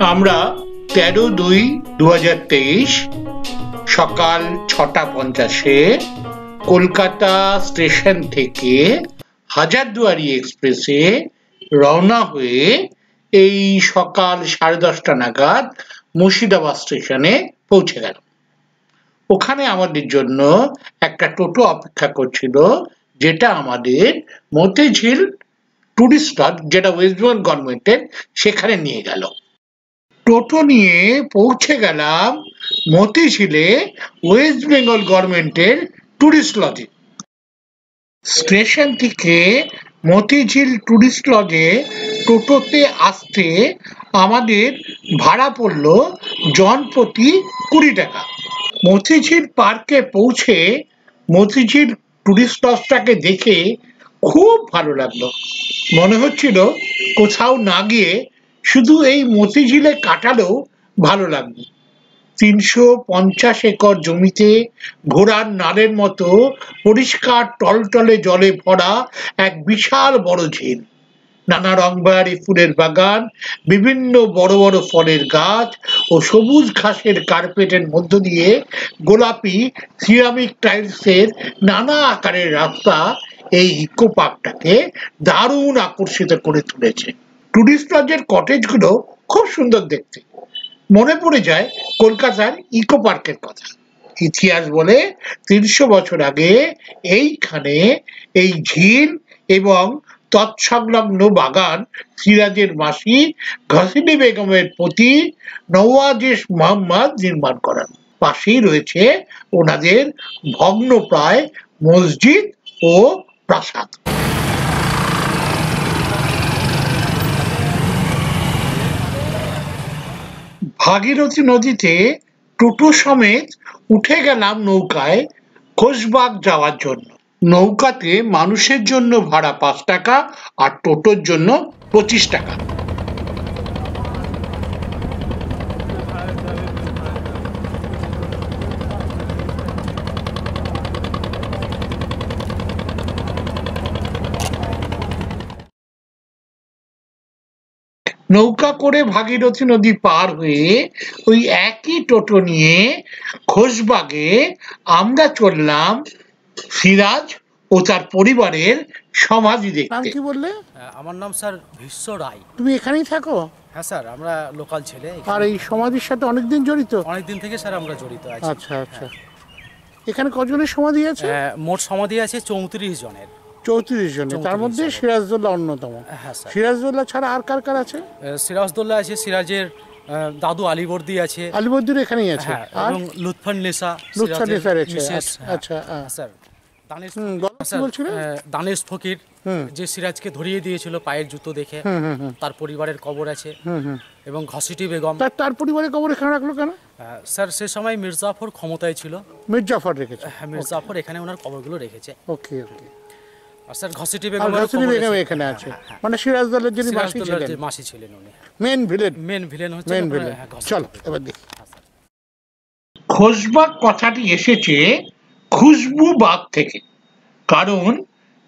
আমরা তেরো দুই দু সকাল ছটা পঞ্চাশে কলকাতা স্টেশন থেকে হাজারদুয়ারি এক্সপ্রেসে রওনা হয়ে এই সকাল সাড়ে দশটা নাগাদ মুর্শিদাবাদ স্টেশনে পৌঁছে গেল ওখানে আমাদের জন্য একটা টোটো অপেক্ষা করছিল, যেটা আমাদের মতিঝিল টুরিস্ট যেটা ওয়েস্ট বেঙ্গল গভর্নমেন্টের, সেখানে নিয়ে গেল। টোটো নিয়ে পৌঁছে গেলাম মতিঝিলে ওয়েস্ট বেঙ্গল গভর্নমেন্টের টুরিস্ট লজে। স্টেশন থেকে মতিঝিল টুরিস্ট লজে টোটোতে আসতে আমাদের ভাড়া পড়ল জনপ্রতি কুড়ি টাকা। মতিঝিল পার্কে পৌঁছে মতিঝিল টুরিস্ট লজটাকে দেখে খুব ভালো লাগল। মনে হচ্ছিল কোথাও না গিয়ে শুধু এই মতিঝিলে কাটালেও ভালো লাগবে। তিনশো পঞ্চাশ একর জমিতে ঘোড়ার নালের মতো পরিষ্কার টলটলে জলে ভরা এক বিশাল বড় ঝিল। নানা রংবাহারি ফুলের বাগান, বিভিন্ন বড় বড় ফলের গাছ ও সবুজ ঘাসের কার্পেটের মধ্য দিয়ে গোলাপি সিরামিক টাইলসের নানা আকারের রাস্তা এই ইকো পার্কটাকে দারুণ আকর্ষিত করে তুলেছে। টুরিস্ট লজের কটেজগুলো খুব সুন্দর দেখতে। মনে পড়ে যায় কলকাতার ইকো পার্কের কথা। ইতিহাস বলে তিনশো বছর আগে এইখানে এই ঝিল এবং তৎসংলগ্ন বাগান সিরাজের মাসি ঘসিনি বেগমের প্রতি নওয়াজেশ মোহাম্মদ নির্মাণ করান। পাশেই রয়েছে ওনাদের ভগ্নপ্রায় মসজিদ ও প্রাসাদ। ভাগীরথী নদীতে টোটো সমেত উঠে গেলাম নৌকায় খোশবাগ যাওয়ার জন্য। নৌকাতে মানুষের জন্য ভাড়া পাঁচ টাকা আর টোটোর জন্য পঁচিশ টাকা। নৌকা করে ভাগীরথী নদী পার হয়ে ওই একই টোটো নিয়ে খোশবাগে আমরা চললাম সিরাজ ও তার পরিবারের সমাধি নাম দেখতে কি বললে? হ্যাঁ, আমার নাম স্যার ভীষ্ম রায়। তুমি এখানেই থাকো? হ্যাঁ স্যার আমরা লোকাল ছেলে। আর এই সমাধির সাথে অনেকদিন জড়িত? অনেকদিন থেকে স্যার আমরা জড়িত আছি। আচ্ছা আচ্ছা। এখানে কজনের সমাধি আছে? হ্যাঁ, মোট সমাধি আছে চৌত্রিশ জনের। চৌত্রিশ জনের তার মধ্যে। সিরাজদৌল্লা অন্যতম। হ্যাঁ সিরাজদৌল্লা ছাড়া আর কার কার আছে? সিরাজদৌল্লা আছে সিরাজের দাদু আলিবর্দি আছে। আলিবদ্দুর এখানেই আছে। হ্যাঁ এবং লুৎফান নেসা লুৎফান নেসার আছে, আচ্ছা, হ্যাঁ। আচ্ছা। স্যার। দানেশ ফকির যে সিরাজকে ধরিয়ে দিয়েছিল পায়ের জুতো দেখে তার পরিবারের কবর আছে। এবং ঘসিটি বেগম। তার পরিবারের কবর এখানে রাখল কেন? স্যার সে সময় মির্জাফর ক্ষমতায় ছিল। মির্জাফর রেখেছে। হ্যাঁ মির্জাফর এখানে ওনার কবরগুলো রেখেছে। Okay okay. স্যার ঘসিটি আর বেগম ঘাসিনী বেগম এখানে আছে। মানে সিরাজদৌল্লার যিনি মাসি ছিলেন। মাসি ছিলেন উনি। মেন ভিলেন মেন ভিলেন হচ্ছে মেন ভিলেন হ্যাঁ, চলো এবার দেখি। খোশবাগ কথাটি এসেছে খুশবু থেকে কারণ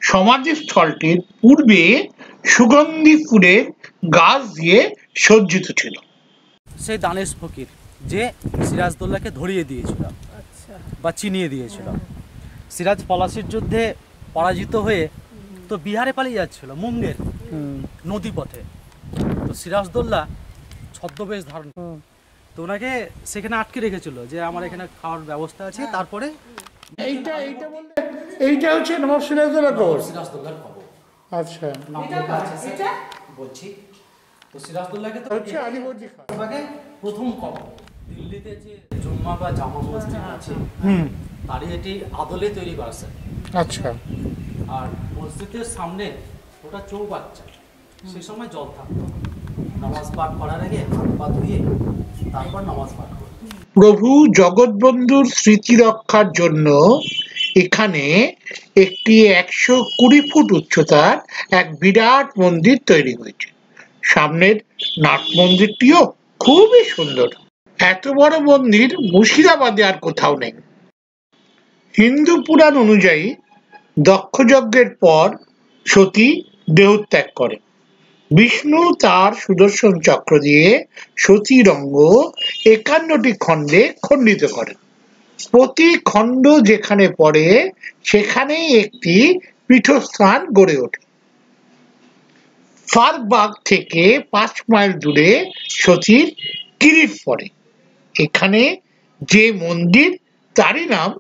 সমাধিস্থলটির পূর্বে সুগন্ধি ফুলের গাছ দিয়ে সজ্জিত ছিল। সেই দানেশ ফকির যে সিরাজদৌল্লাকে ধরিয়ে দিয়েছিল বা চিনিয়ে দিয়েছিল। সিরাজ পলাশির যুদ্ধে পরাজিত হয়ে তো বিহারে পালিয়ে যাচ্ছিল মুঙ্গের নদী পথে তো সিরাজদৌল্লা ছদ্মবেশ ধারণ তো ওনাকে সেখানে আটকে রেখেছিল যে আমার এখানে খাওয়ার ব্যবস্থা আছে তারপরে এইটা এইটা বললে এইটা হচ্ছে নবাব কবর সিরাজদৌল্লার আচ্ছা। বলছি। তো সিরাজদৌল্লাকে তো হচ্ছে আলিবর্দি খান প্রথম কবর দিল্লিতে যে জুম্মা বা জামা মসজিদ আছে তারই এটি আদলে তৈরি করা আচ্ছা। আর মসজিদের সামনে ওটা চৌবাচ্চা। সে সময় জল থাকতো। নামাজ পাঠ করার আগে হাত পা ধুয়ে তারপর নামাজ পাঠ প্রভু জগৎবন্ধুর স্মৃতি রক্ষার জন্য এখানে একটি একশো কুড়ি ফুট উচ্চতার এক বিরাট মন্দির তৈরি হয়েছে। সামনের নাট মন্দিরটিও খুবই সুন্দর। এত বড় মন্দির মুর্শিদাবাদে আর কোথাও নেই। হিন্দু পুরাণ অনুযায়ী দক্ষযজ্ঞের পর সতী দেহত্যাগ করে। বিষ্ণু তার সুদর্শন চক্র দিয়ে সতীর অঙ্গ একান্নটি খণ্ডে খণ্ডিত করেন। প্রতি খণ্ড যেখানে পড়ে, সেখানেই একটি পীঠস্থান গড়ে ওঠে। ফারবাগ থেকে পাঁচ মাইল দূরে সতীর কিরিট পড়ে। এখানে যে মন্দির, তারই নাম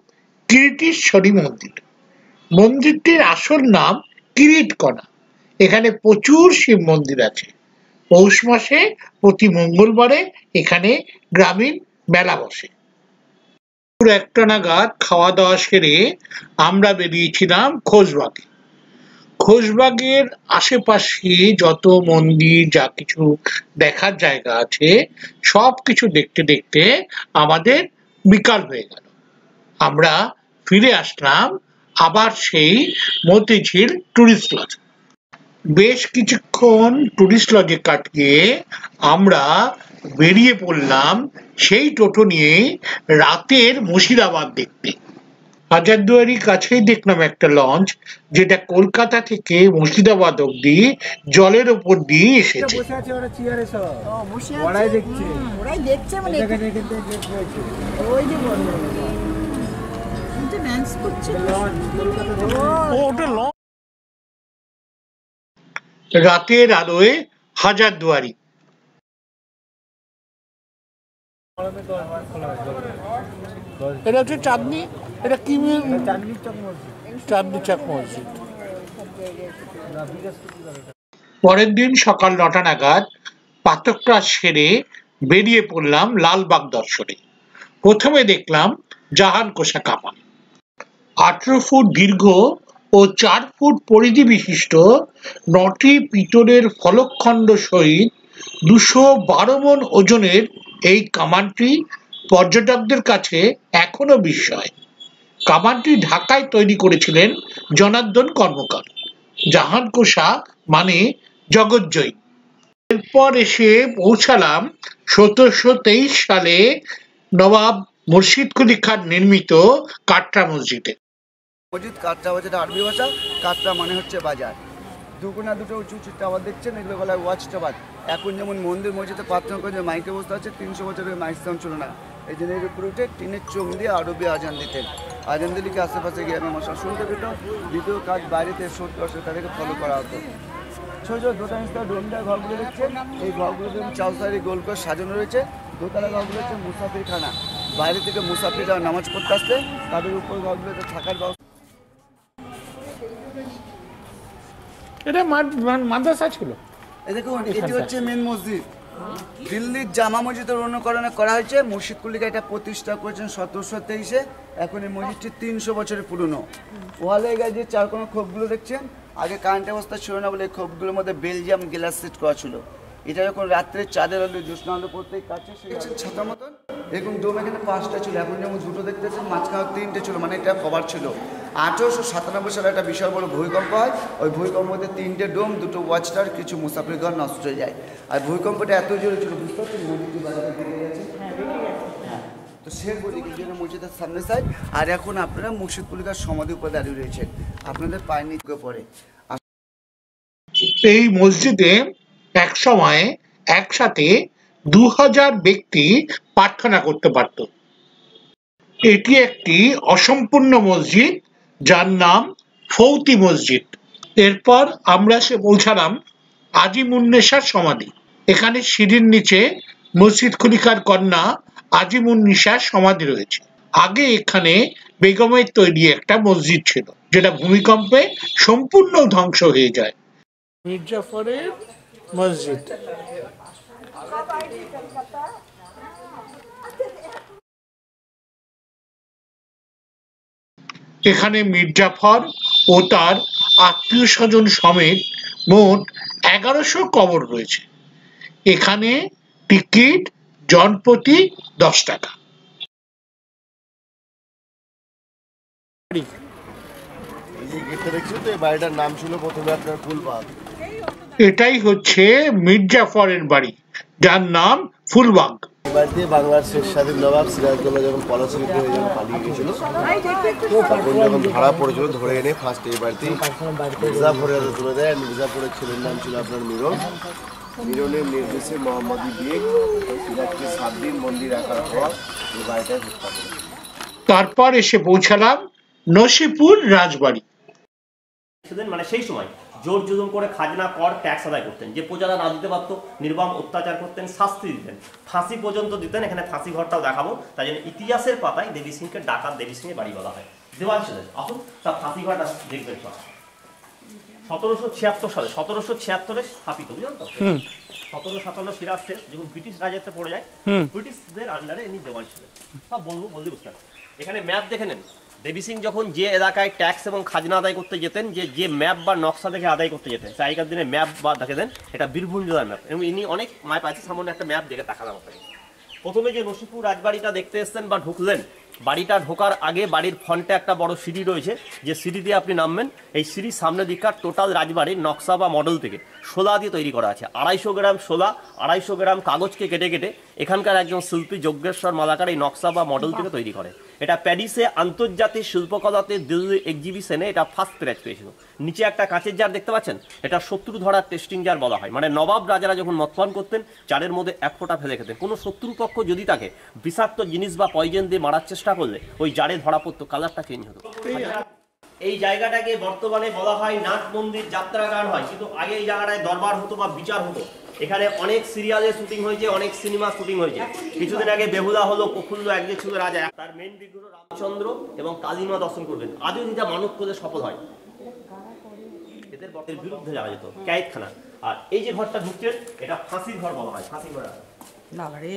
কিরিটেশ্বরী মন্দির। মন্দিরটির আসল নাম কিরিটকণা এখানে প্রচুর শিব মন্দির আছে। পৌষ মাসে প্রতি মঙ্গলবারে এখানে গ্রামীণ মেলা বসে। একটা নাগাদ খাওয়া দাওয়া সেরে আমরা বেরিয়েছিলাম খোঁজবাগে খোঁজবাগের আশেপাশে যত মন্দির, যা কিছু দেখার জায়গা আছে, সব কিছু দেখতে দেখতে আমাদের বিকাল হয়ে গেল। আমরা ফিরে আসলাম আবার সেই মতিঝিল টুরিস্ট লজ বেশ কিছুক্ষণ টুরিস্ট লজে কাটিয়ে আমরা বেরিয়ে পড়লাম সেই টোটো নিয়ে রাতের মুর্শিদাবাদ দেখতে। হাজারদুয়ারির কাছেই দেখলাম একটা লঞ্চ যেটা কলকাতা থেকে মুর্শিদাবাদ অব্দি জলের ওপর দিয়ে এসেছে। ওরাই দেখছে। ওরাই দেখছে মানে। ওই যে করছে। রাতের আলোয় হাজারদুয়ারি এটা হচ্ছে চাঁদনি এটা কি। চাঁদনি চাক মসজিদ পরের দিন সকাল নটা নাগাদ প্রাতঃক্রাস সেরে বেরিয়ে পড়লাম লালবাগ দর্শনে প্রথমে দেখলাম জাহান কোষা কামান আঠেরো ফুট দীর্ঘ ও চার ফুট পরিধি বিশিষ্ট নটি পিতলের ফলকখণ্ড সহিত দুশো বারো মন ওজনের এই কামানটি পর্যটকদের কাছে এখনও বিস্ময়। কামানটি ঢাকায় তৈরি করেছিলেন জনার্দন কর্মকার। জাহান কোষা মানে জগজ্জয়ী। এরপর এসে পৌঁছালাম সতেরোশো তেইশ সালে নবাব মুর্শিদ কুলি খান নির্মিত কাটরা মসজিদে। মসজিদ কাটরা হচ্ছে এটা আরবি ভাষা কাটরা মানে হচ্ছে বাজার। দুকোনা দুটো উঁচু উঁচু টাওয়ার দেখছেন, এগুলো বলা ওয়াচ টাওয়ার এখন যেমন মন্দির মসজিদে প্রার্থনা করে মাইকে বসতে আছে তিনশো বছরের মাইক সাউন্ড ছিল না এই জন্য এর উপরে উঠে টিনের চোখ দিয়ে আরবি আজান দিতেন। আজান দিলে কি আশেপাশে গ্রামের মশা শুনতে পেত? দ্বিতীয় কাজ বাইরেতে সত্তর আসে তাদেরকে ফলো করা হতো। ছোট ছোট নিচতলা ডোমদার ঘরগুলো দেখছেন, এই ঘরগুলো দেখুন চাউসারি, গোল করে সাজানো রয়েছে। দোতলা ঘরগুলো হচ্ছে মুসাফিরখানা। বাইরে থেকে মুসাফিররা নামাজ পড়তে আসলে তাদের উপর ঘরগুলোতে থাকার ব্যবস্থা এটা মাদ্রাসা ছিল। এই দেখুন এটি হচ্ছে মেন মসজিদ। দিল্লির জামা মসজিদের অনুকরণে করা হয়েছে। মুর্শিদ কুলিকা এটা প্রতিষ্ঠা করেছেন সতেরোশো তেইশে। এখন এই মসজিদটি তিনশো বছরের পুরনো। ওয়ালে গায়ে যে চার কোনো খোপগুলো দেখছেন? আগে কারেন্ট অবস্থা ছিল না বলে এই খোপগুলোর মধ্যে বেলজিয়াম গ্লাস সেট করা ছিল। এটা যখন রাত্রে চাঁদের আলো জ্যোৎস্না আলো পড়তে কাছে ছাতা মতন? এরকম ডোম এখানে পাঁচটা ছিল। এখন যেমন দুটো দেখতে মাঝখানে তিনটে ছিল মানে এটা কভার ছিল। আঠেরোশো সাতানব্বই সালে একটা বিশাল বড় ভূমিকম্প হয়। ওই ভূমিকম্পতে তিনটে ডোম দুটো ওয়াচটার কিছু মুসাফির ঘর নষ্ট হয়ে যায়। আর ভূমিকম্পটা এত জোরে ছিল বুঝতে পারছেন? নদীটি গেছে। হ্যাঁ তো সে বলি এই জন্য মসজিদের সামনে সাইড আর এখন আপনারা মুর্শিদ পুলিকার সমাধি উপরে দাঁড়িয়ে রয়েছেন। আপনাদের পায়ে নিচে পড়ে। এই মসজিদে এক সময় একসাথে দু হাজার ব্যক্তি প্রার্থনা করতে পারত। এটি একটি অসম্পূর্ণ মসজিদ। যার নাম ফৌতি মসজিদ। এরপর আমরা সে পৌঁছালাম আজিমুন্নেসার সমাধি। এখানে সিঁড়ির নিচে মসজিদ খুলিকার কন্যা আজিমুন্নিসার সমাধি রয়েছে। আগে এখানে বেগমের তৈরি একটা মসজিদ ছিল, যেটা ভূমিকম্পে সম্পূর্ণ ধ্বংস হয়ে যায়। মসজিদ। এখানে মির্জাফর ও তার আত্মীয় স্বজন সমেত মোট এগারোশো কবর রয়েছে। এখানে টিকিট, জনপ্রতি দশ টাকা। এটাই হচ্ছে মির্জাফরের বাড়ি, যার নাম ফুলবাগ। বাড়িতে বাংলার শেষ স্বাধীন নবাব সিরাজদৌল্লা যখন হয়ে যখন পালিয়ে গেছিল তখন যখন ধরা পড়েছিল ধরে এনে ফার্স্ট এই হাতে তুলে দেয় আর মির্জাপুরের ছেলের নাম ছিল আপনার মিরন। মিরনের নির্দেশে মোহাম্মদী বেগ সিরাজকে সাত দিন বন্দি রাখার পর এই বাড়িটায় হত্যা করে তারপর এসে পৌঁছালাম নসিপুর রাজবাড়ি। সেদিন মানে সেই সময় জোর জুলুম করে খাজনা কর ট্যাক্স আদায় করতেন। যে প্রজারা না দিতে পারতো নির্বাম অত্যাচার করতেন শাস্তি দিতেন। ফাঁসি পর্যন্ত দিতেন এখানে ফাঁসি ঘরটাও দেখাবো। তাই জন্য ইতিহাসের পাতায় দেবী সিংকে ডাকাত দেবী সিংহে বাড়ি বলা হয়। দেওয়াল ছিলেন আসুন তার ফাঁসি ঘরটা দেখবেন সব। সতেরোশো ছিয়াত্তর সালে সতেরোশো ছিয়াত্তরে স্থাপিত বুঝলেন তো? সতেরো সাতান্ন সিরাজ শেষ যখন ব্রিটিশ রাজত্বে পড়ে যায় ব্রিটিশদের আন্ডারে ইনি দেওয়াল ছিলেন সব বলব বলতে বুঝতে। এখানে ম্যাপ দেখে নেন। দেবী সিং যখন যে এলাকায় ট্যাক্স এবং খাজনা আদায় করতে যেতেন, যে যে ম্যাপ বা নকশা দেখে আদায় করতে যেতেন, আগেকার দিনে ম্যাপ বা দেখে দেন, এটা বীরভূম জেলার ম্যাপ। এবং ইনি অনেক ম্যাপ আছে সামনে একটা ম্যাপ দেখে দেখালাম প্রথমে যে নসিপুর রাজবাড়িটা দেখতে এসছেন বা ঢুকলেন বাড়িটা ঢোকার আগে বাড়ির ফ্রন্টে একটা বড় সিঁড়ি রয়েছে, যে সিঁড়ি দিয়ে আপনি নামবেন, এই সিঁড়ির সামনে দিককার টোটাল রাজবাড়ির নকশা বা মডেল থেকে। শোলা দিয়ে তৈরি করা আছে, আড়াইশো গ্রাম শোলা আড়াইশো গ্রাম কাগজকে কেটে কেটে এখানকার একজন শিল্পী যজ্ঞেশ্বর মালাকার এই নকশা বা মডেল থেকে তৈরি করে। এটা প্যারিসে আন্তর্জাতিক শিল্পকলাতে দিল্লি এক্সিবিশনে এটা ফার্স্ট প্রাইজ পেয়েছিল। নিচে একটা কাঁচের জার দেখতে পাচ্ছেন? এটা শত্রু ধরার টেস্টিং জার বলা হয়। মানে নবাব রাজারা যখন মতপান করতেন চারের মধ্যে এক ফোঁটা ফেলে খেতেন। কোনো শত্রুপক্ষ যদি তাকে বিষাক্ত জিনিস বা পয়জন দিয়ে মারার চেষ্টা করলে ওই জারে ধরা পড়তো কালারটা চেঞ্জ হতো। এই জায়গাটাকে বর্তমানে বলা হয় নাট মন্দির যাত্রাগান হয় কিন্তু আগে এই জায়গাটায় দরবার হতো বা বিচার হতো। এখানে অনেক সিরিয়ালের শুটিং হয়েছে অনেক সিনেমা শুটিং হয়েছে। কিছুদিন আগে বেহুলা হলো প্রফুল্ল এক যে ছিল রাজা। তার মেন বিগ্রহ রামচন্দ্র এবং কালিমা দর্শন করবেন। আজও যেটা মানব করলে সফল হয়। এদের বটের বিরুদ্ধে যাওয়া যেত ক্যায়েতখানা আর এই যে ঘরটা ঢুকছেন এটা ফাঁসির ঘর বলা হয় ফাঁসি ঘর। বাবারে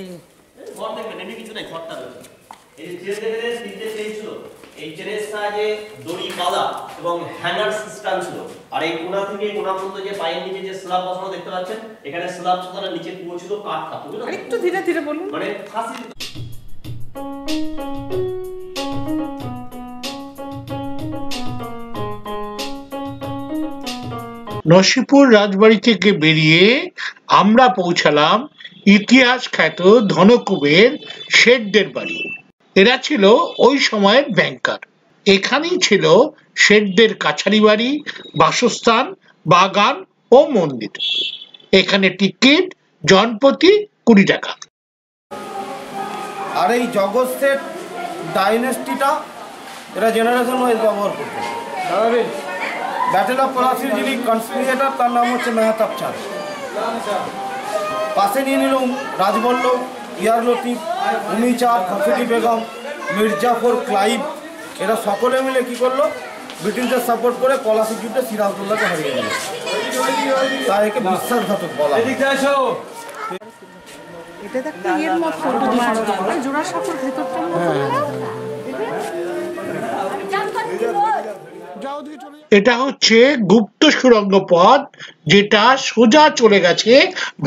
ঘর দেখবেন এমনি কিছু নাই ঘরটা রয়েছে। এই যে চেন দেখেন তিনটে চেন ছিল এই চেনের সাহায্যে দড়ি বাঁধা এবং হ্যাঙ্গার সিস্টেম ছিল আর এই কোনা থেকে কোনা পর্যন্ত যে পায়ের নিচে যে স্ল্যাব বসানো দেখতে পাচ্ছেন এখানে স্ল্যাব ছাড়া নিচে কুয়ো ছিল কাঠ থাকতো একটু ধীরে ধীরে বলুন। মানে ফাঁসি নসিপুর রাজবাড়ি থেকে বেরিয়ে আমরা পৌঁছালাম ইতিহাস খ্যাত ধনকুবের শেঠদের বাড়ি। এরা ছিল ওই সময়ের ব্যাংকার। এখানেই ছিল শেঠদের কাছারি বাড়ি বাসস্থান বাগান ও মন্দির। এখানে টিকিট জনপ্রতি কুড়ি টাকা। আর এই জগৎ সেট ডাইনেস্টিটা এরা জেনারেশন ওয়াইজ ব্যবহার করতো। ব্যাটেল অফ পলাশির যিনি কনস্পিরেটার তার নাম হচ্ছে মেহতাব চাঁদ। পাশে নিয়ে নিল রাজবল্লভ। ইয়ার লতিফ উমি চাঁদ বেগম মির্জাফর ক্লাইভ এরা সকলে মিলে কি করল? ব্রিটিশদের সাপোর্ট করে পলাশি যুদ্ধে সিরাজদৌল্লাকে হারিয়ে দিল। তাই একে বিশ্বাসঘাতক বলা তো একটা ইয়ের মতো। জোড়া ভেতরটা। এটা হচ্ছে গুপ্ত সুরঙ্গ পথ যেটা সোজা চলে গেছে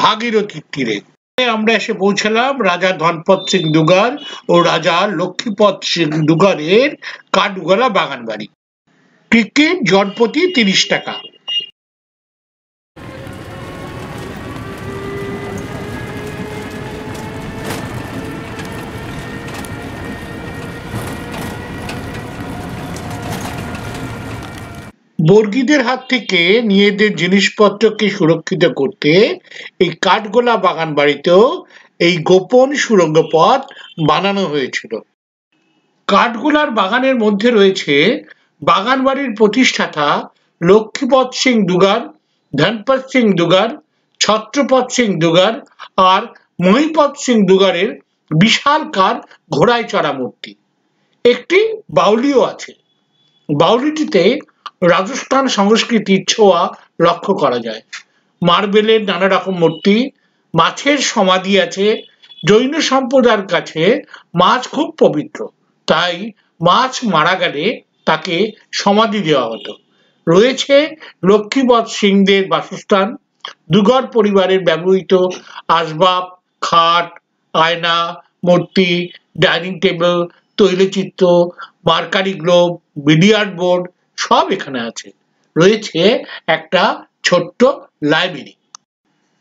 ভাগীরথীর তীরে। আমরা এসে পৌঁছলাম রাজা ধনপত সিং দুগার ও রাজা লক্ষ্মীপদ সিং দুগারের কাঠগোলা বাগান বাড়ি টিকিট জনপ্রতি তিরিশ টাকা। বর্গীদের হাত থেকে নিজেদের জিনিসপত্রকে সুরক্ষিত করতে এই কাঠগোলা বাগান বাড়িতেও এই গোপন সুড়ঙ্গ পথ বানানো হয়েছিল। কাঠগোলার বাগানের মধ্যে রয়েছে বাগান বাড়ির প্রতিষ্ঠাতা লক্ষ্মীপদ সিং দুগার ধনপত সিং দুগার, ছত্রপদ সিং দুগার আর মহিপদ সিং দুগারের বিশাল বিশালকার ঘোড়ায় চড়া মূর্তি। একটি বাউলিও আছে। বাউলিটিতে রাজস্থান সংস্কৃতির ছোঁয়া লক্ষ্য করা যায়। মার্বেলের নানা রকম মূর্তি, মাছের সমাধি আছে, জৈন সম্প্রদায়ের কাছে মাছ খুব পবিত্র, তাই মাছ মারা গেলে তাকে সমাধি দেওয়া হতো। রয়েছে লক্ষ্মীপদ সিংদের বাসস্থান দুগর পরিবারের ব্যবহৃত আসবাব, খাট, আয়না, মূর্তি, ডাইনিং টেবিল, তৈলচিত্র, মার্কারি গ্লোব, বিলিয়ার্ড বোর্ড সব এখানে আছে। রয়েছে একটা ছোট্ট লাইব্রেরি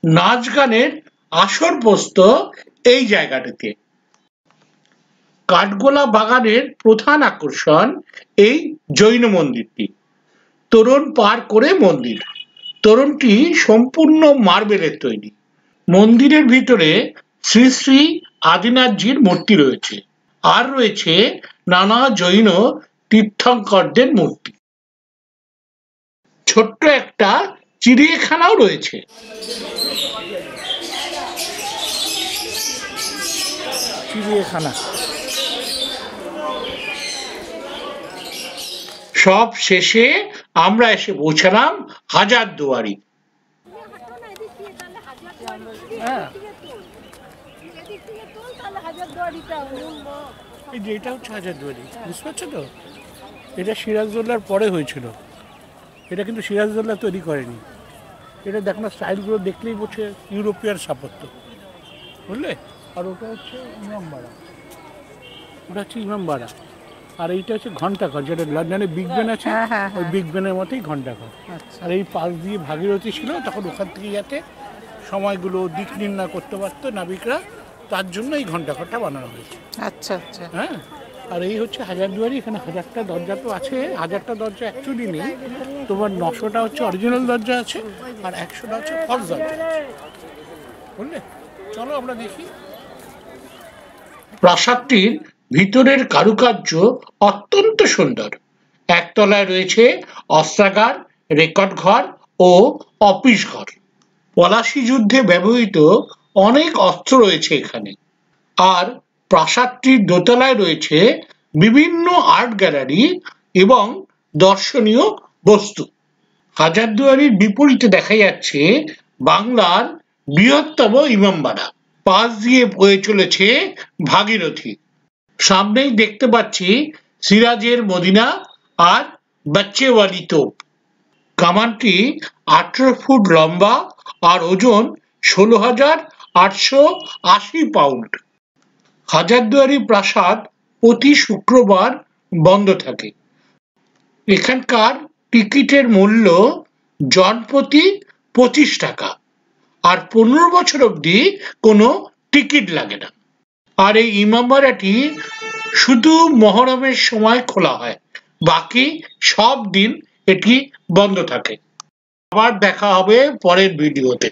নাচ গানের আসর বসত এই জায়গাটিতে। কাঠগোলা বাগানের প্রধান আকর্ষণ এই জৈন মন্দিরটি। তোরণ পার করে মন্দির। তোরণটি সম্পূর্ণ মার্বেলের তৈরি। মন্দিরের ভিতরে শ্রী শ্রী আদিনাথজির মূর্তি রয়েছে। আর রয়েছে নানা জৈন তীর্থঙ্করদের মূর্তি। ছোট্ট একটা চিড়িয়াখানাও রয়েছে। চিড়িয়াখানা। সব শেষে আমরা এসে পৌঁছালাম হাজার দুয়ারি। এটা হচ্ছে হাজারদুয়ারি বুঝতে পারছ তো? এটা সিরাজদৌল্লার পরে হয়েছিল। এটা কিন্তু সিরাজদৌল্লা তৈরি করেনি। এটা দেখো না স্টাইলগুলো দেখলেই বলছে ইউরোপিয়ান স্থাপত্য। বুঝলে? আর ওটা হচ্ছে ইমামবাড়া। ওটা হচ্ছে ইমামবাড়া। আর এইটা হচ্ছে ঘন্টাঘর যেটা লন্ডনে বিগ বেন আছে ওই বিগ বেনের মতোই ঘন্টাঘর আর এই পাশ দিয়ে ভাগীরথী ছিল তখন ওখান থেকে যাতে সময়গুলো দিক নির্ণয় করতে পারতো নাবিকরা তার জন্য এই ঘন্টাঘরটা বানানো হয়েছে। আচ্ছা আচ্ছা। হ্যাঁ? আর এই হচ্ছে হাজারদুয়ারি এখানে হাজারটা দরজা তো আছে। হাজারটা দরজা অ্যাকচুয়ালি নেই। তোমার নশোটা হচ্ছে অরিজিনাল দরজা আছে আর একশোটা হচ্ছে ফলস দরজা আছে। বুঝলে? চলো আমরা দেখি। প্রাসাদটির ভিতরের কারুকার্য অত্যন্ত সুন্দর। একতলায় রয়েছে অস্ত্রাগার, রেকর্ড ঘর ও অফিস ঘর। পলাশি যুদ্ধে ব্যবহৃত অনেক অস্ত্র রয়েছে এখানে। আর প্রাসাদটির দোতলায় রয়েছে বিভিন্ন আর্ট গ্যালারি এবং দর্শনীয় বস্তু। হাজারদুয়ারির বিপরীতে দেখা যাচ্ছে বাংলার বৃহত্তম ইমামবাড়া। পাশ দিয়ে বয়ে চলেছে ভাগীরথী। সামনেই দেখতে পাচ্ছি সিরাজের মদিনা আর বাচ্চেওয়ালি তোপ। কামানটি আঠেরো ফুট লম্বা আর ওজন ষোলো হাজার আটশো আশি পাউন্ড হাজারদুয়ারি প্রাসাদ প্রতি শুক্রবার বন্ধ থাকে। এখানকার টিকিটের মূল্য জনপ্রতি পঁচিশ টাকা। আর পনেরো বছর অবধি কোনো টিকিট লাগে না। আর এই ইমামবাড়াটি শুধু মহরমের সময় খোলা হয়, বাকি সব দিন এটি বন্ধ থাকে। আবার দেখা হবে পরের ভিডিওতে।